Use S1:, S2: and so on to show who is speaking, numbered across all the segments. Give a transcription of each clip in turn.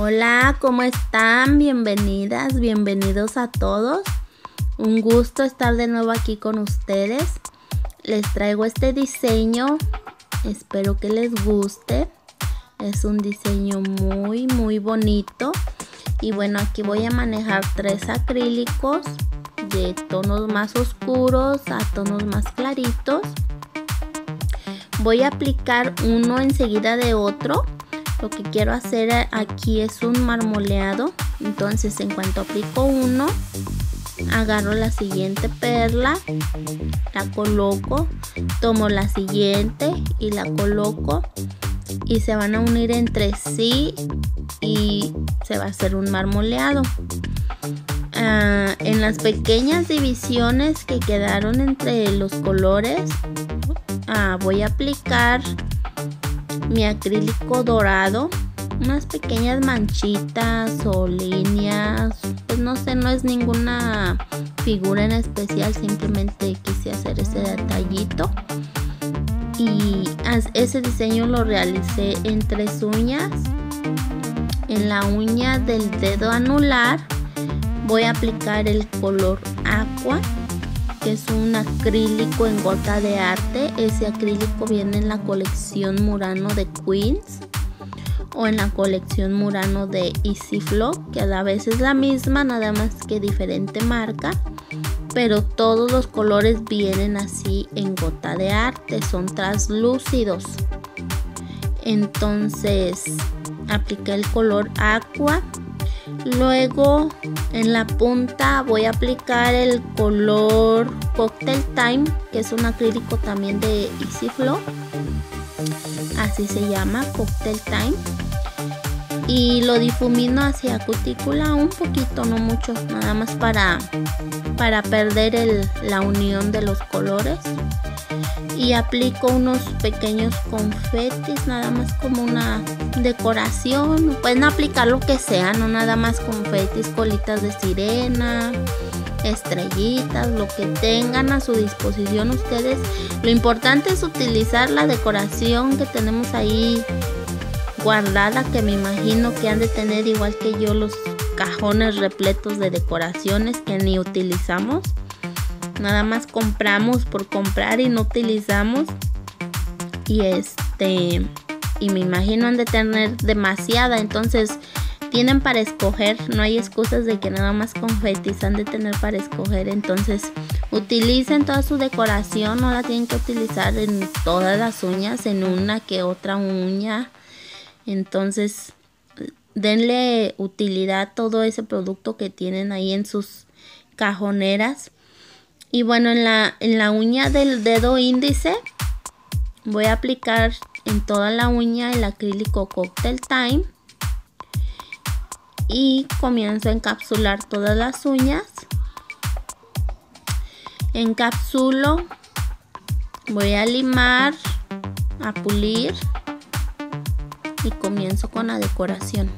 S1: Hola, ¿cómo están? Bienvenidas, bienvenidos a todos. Un gusto estar de nuevo aquí con ustedes. Les traigo este diseño. Espero que les guste. Es un diseño muy, muy bonito. Y bueno, aquí voy a manejar tres acrílicos de tonos más oscuros a tonos más claritos. Voy a aplicar uno enseguida de otro lo que quiero hacer aquí es un marmoleado. Entonces en cuanto aplico uno agarro la siguiente perla la coloco tomo la siguiente y la coloco y se van a unir entre sí y se va a hacer un marmoleado. Ah, en las pequeñas divisiones que quedaron entre los colores ah, voy a aplicar mi acrílico dorado unas pequeñas manchitas o líneas pues no sé no es ninguna figura en especial simplemente quise hacer ese detallito. Y ese diseño lo realicé en tres uñas en la uña del dedo anular voy a aplicar el color aqua es un acrílico en gota de arte. Ese acrílico viene en la colección Murano de Queens o en la colección Murano de Easy Flow, que a la vez es la misma, nada más que diferente marca. Pero todos los colores vienen así en gota de arte, son translúcidos. Entonces apliqué el color aqua Luego en la punta voy a aplicar el color Cocktail Time, que es un acrílico también de Easy Flow. Así se llama, Cocktail Time. Y lo difumino hacia cutícula un poquito, no mucho, nada más para, para perder la unión de los colores y aplico unos pequeños confetis nada más como una decoración. Pueden aplicar lo que sea no nada más confetis colitas de sirena estrellitas lo que tengan a su disposición ustedes. Lo importante es utilizar la decoración que tenemos ahí guardada que me imagino que han de tener igual que yo los cajones repletos de decoraciones que ni utilizamos nada más compramos por comprar y no utilizamos. Y este y me imagino han de tener demasiada. Entonces tienen para escoger no hay excusas de que nada más confetis han de tener para escoger. Entonces utilicen toda su decoración no la tienen que utilizar en todas las uñas en una que otra uña. Entonces denle utilidad a todo ese producto que tienen ahí en sus cajoneras y bueno, en la, en la uña del dedo índice voy a aplicar en toda la uña el acrílico Cocktail Time. Y comienzo a encapsular todas las uñas. Encapsulo. Voy a limar, a pulir. Y comienzo con la decoración.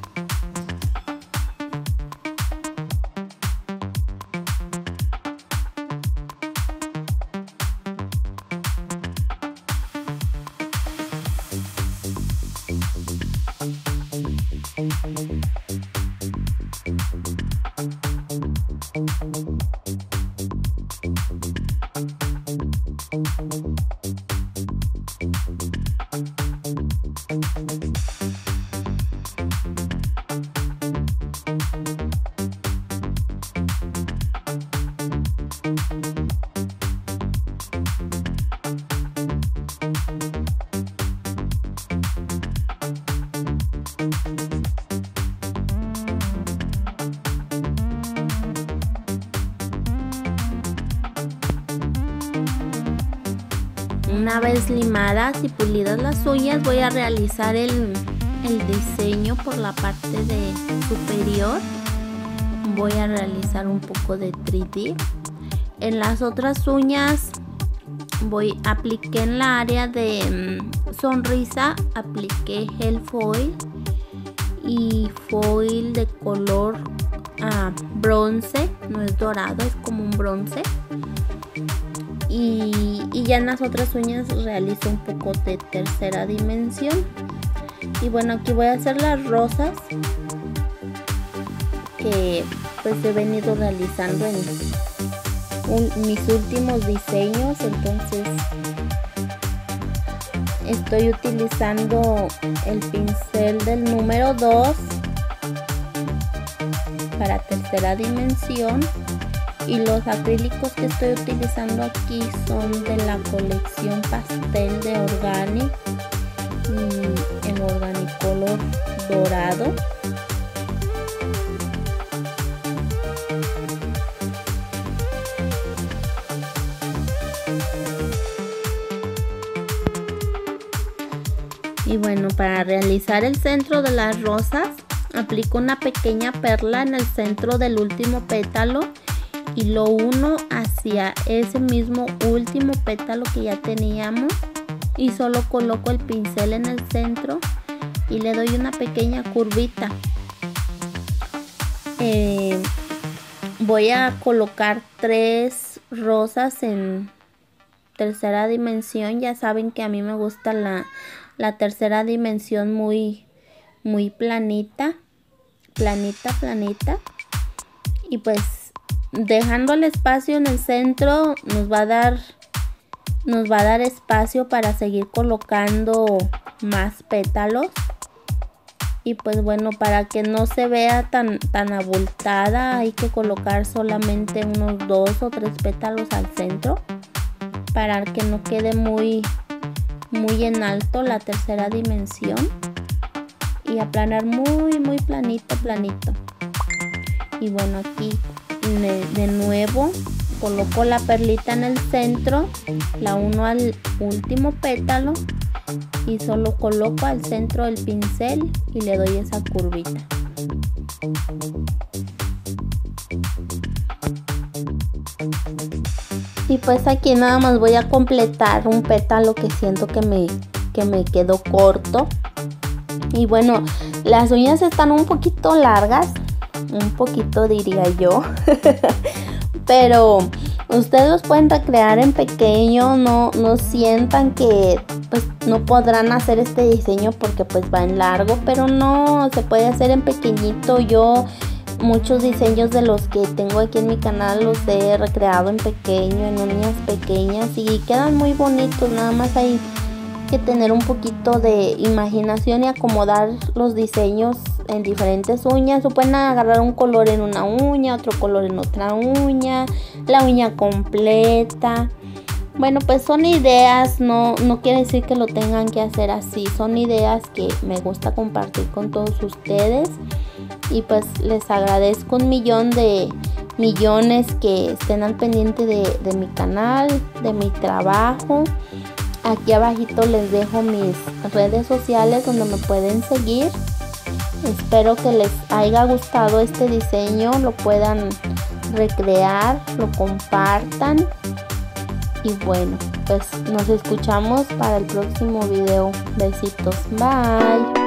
S1: Una vez limadas y pulidas las uñas voy a realizar el, diseño por la parte de superior. Voy a realizar un poco de 3D. En las otras uñas voy apliqué en la área de mm, sonrisa apliqué gel foil y foil de color ah, bronce no es dorado es como un bronce y, ya en las otras uñas realizo un poco de tercera dimensión. Y bueno aquí voy a hacer las rosas que pues he venido realizando en mis últimos diseños. Entonces estoy utilizando el pincel del número 2 para tercera dimensión y los acrílicos que estoy utilizando aquí son de la colección pastel de Organic en Organicolor dorado. Y bueno para realizar el centro de las rosas aplico una pequeña perla en el centro del último pétalo y lo uno hacia ese mismo último pétalo que ya teníamos y solo coloco el pincel en el centro y le doy una pequeña curvita. Eh, voy a colocar tres rosas en tercera dimensión. Ya saben que a mí me gusta la, la tercera dimensión muy muy planita planita planita. Y pues dejando el espacio en el centro nos va a dar nos va a dar espacio para seguir colocando más pétalos. Y pues bueno para que no se vea tan tan abultada hay que colocar solamente unos dos o tres pétalos al centro para que no quede muy muy en alto la tercera dimensión y aplanar muy muy planito planito. Y bueno aquí de, nuevo coloco la perlita en el centro la uno al último pétalo y solo coloco al centro del pincel y le doy esa curvita. Y pues aquí nada más voy a completar un pétalo que siento que me, que me quedó corto. Y bueno las uñas están un poquito largas un poquito diría yo. Pero ustedes los pueden recrear en pequeño, no, no sientan que pues no podrán hacer este diseño porque pues va en largo, pero no, se puede hacer en pequeñito. Yo muchos diseños de los que tengo aquí en mi canal los he recreado en pequeño, en uñas pequeñas y quedan muy bonitos, nada más hay que tener un poquito de imaginación y acomodar los diseños en diferentes uñas o pueden agarrar un color en una uña, otro color en otra uña, la uña completa. Bueno, pues son ideas, no, no quiere decir que lo tengan que hacer así, son ideas que me gusta compartir con todos ustedes y pues les agradezco un millón de millones que estén al pendiente de, de mi canal, de mi trabajo. Aquí abajito les dejo mis redes sociales donde me pueden seguir. Espero que les haya gustado este diseño, lo puedan recrear, lo compartan. Y bueno, pues nos escuchamos para el próximo video. Besitos, bye.